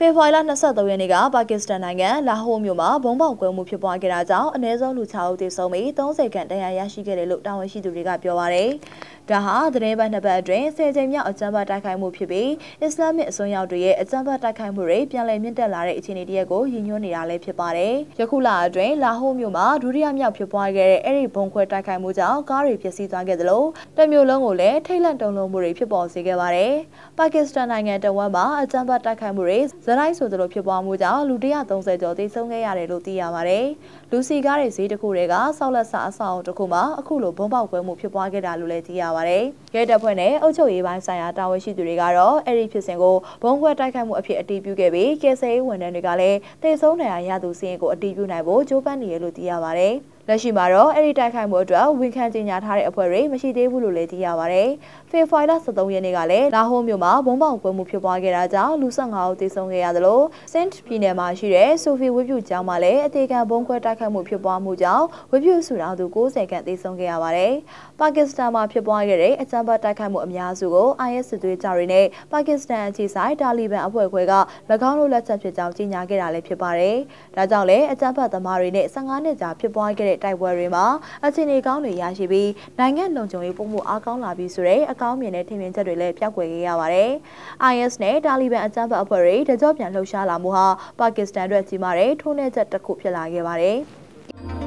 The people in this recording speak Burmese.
ဖေဖော်ဝါရီလ23ရက်နေ့ကပါကစ္စတန်နိုင်ငံလာဟိုမြို့မှာဘုံပေါက်ကွဲမှုဖြစ်ပွားခဲ့တာကြောင့်အနည်းဆုံးလူ6ဦးသေဆုံးပြီး30ခန့်ဒဏ်ရာရရှိခဲ့တယ်လို့တာဝန်ရှိသူတွေကပြောပါရယ်။ ဒါဟာသတင်းပတ်နှစ်ပတ်အတွင်းဆယ်ကြိမ်မြောက်အကြမ်းဖက်တိုက်ခိုက်မှုဖြစ်ပြီးအစ္စလာမစ်အစွန်းရောက်တွေရဲ့အကြမ်းဖက်တိုက်ခိုက်မှုတွေပြန်လည်မြင့်တက်လာတဲ့အခြေအနေတရက်ကိုရည်ညွှန်းနေတာလည်းဖြစ်ပါတယ်။ယခုလအတွင်းလာဟိုမြို့မှာဒုတိယမြောက်ဖြစ်ပွားခဲ့တဲ့အဲ့ဒီဘုံခွဲတိုက်ခိုက်မှုကြောင့်ကားတွေပျက်စီးသွားခဲ့သလိုတမျိုးလုံးကိုလည်းထိတ်လန့်တုန်လှုပ်မှုတွေဖြစ်ပေါ်စေခဲ့ပါတယ်။ပါကစ္စတန်နိုင်ငံတဝက်မှာအကြမ်းဖက်တိုက်ခိုက်မှုတွေဇလိုက်ဆိုသလိုဖြစ်ပွားမှုကြောင့်လူ130ကျော်သေဆုံးခဲ့ရတယ်လို့သိရပါတယ်။လူစီကားတွေဈေးတစ်ခုတွေကဆောက်လက်ဆအဆောက်အုံတစ်ခုမှာအခုလိုဘုံပေါက်ကွဲမှုဖြစ်ပွားခဲ့တာလို့လည်းသိရပါတယ်။ရဲတပ်ဖွဲ့နဲ့အုပ်ချုပ်ရေးပိုင်းဆိုင်ရာတာဝန်ရှိသူတွေကတော့အဲ့ဒီဖြစ်စဉ်ကိုဘုံခွဲတိုက်ခိုက်မှုအဖြစ်အတည်ပြုခဲ့ပြီးကယ်ဆယ်ရေးဝန်ထမ်းတွေကလည်းသေဆုံးဒဏ်ရာရသူစီးရင်ကိုအတည်ပြုနိုင်ဖို့ကြိုးပမ်းနေရလို့သိရပါတယ်။ လက်ရှိမှာတော့အဲ့ဒီတိုက်ခိုက်မှုအတွက်ဝန်ခံကြေညာထားတဲ့အဖွဲ့တွေမရှိသေးဘူးလို့လည်းသိရပါဗျ။ဖေဖော်ဝါရီလ23ရက်နေ့ကလည်းလာဟိုမြို့မှာဘုံပေါင်ကွဲမှုဖြစ်ပွားခဲ့တာကြောင့်လူ15ဦးသေဆုံးခဲ့ရသလိုစင့်ပြည်နယ်မှာရှိတဲ့ဆိုဖီဝိပြုကျောင်းမှာလည်းအသေးခံဘုံခွဲတိုက်ခိုက်မှုဖြစ်ပွားမှုကြောင့်ဝိပြုစုတော်သူ90ခန့်သေဆုံးခဲ့ရပါတယ်။ပါကစ္စတန်မှာဖြစ်ပွားခဲ့တဲ့အကြမ်းဖက်တိုက်ခိုက်မှုအများစုကို IS စစ်သွေးကြတွေနဲ့ပါကစ္စတန်အခြေဆိုင်တာလီဘန်အဖွဲ့ခွဲက၎င်းတို့လက်ချက်ဖြစ်ကြောင်းကြေညာခဲ့တာလည်းဖြစ်ပါတယ်။ဒါကြောင့်လည်းအကြမ်းဖက်သမားတွေနဲ့15နှစ်ကြာဖြစ်ပွားခဲ့တဲ့တိုက်ပွဲတွေမှာအခြေအနေကောင်းတွေရရှိပြီးနိုင်ငံလုံခြုံရေးပုံမှုအားကောင်းလာပြီးဆိုတဲ့အကောင်းမြင်တဲ့ထင်မြင်ချက်တွေလည်းပြောက်ကွယ်ခဲ့ရပါတယ်။ IS နဲ့တာလီဘန်အကြမ်းဖက်အဖွဲ့တွေတကြော့ပြန်လှုပ်ရှားလာမှုဟာပါကစ္စတန်အတွက်ကြီးမားတဲ့ထိုးနှက်ချက်တစ်ခုဖြစ်လာခဲ့ပါတယ်။